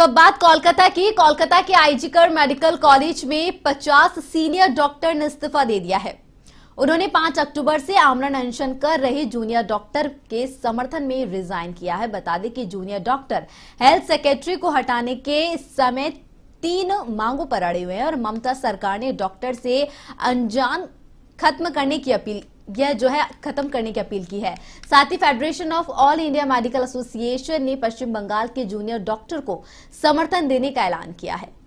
तो अब बात कोलकाता की। कोलकाता के आईजीकर मेडिकल कॉलेज में 50 सीनियर डॉक्टर ने इस्तीफा दे दिया है। उन्होंने 5 अक्टूबर से आमरण अनशन कर रहे जूनियर डॉक्टर के समर्थन में रिजाइन किया है। बता दें कि जूनियर डॉक्टर हेल्थ सेक्रेटरी को हटाने के समय तीन मांगों पर अड़े हुए हैं और ममता सरकार ने डॉक्टर से अनजान खत्म करने की अपील यह जो है खत्म करने की अपील की है। साथ ही federation of all India medical association ने पश्चिम बंगाल के जूनियर डॉक्टर को समर्थन देने का ऐलान किया है।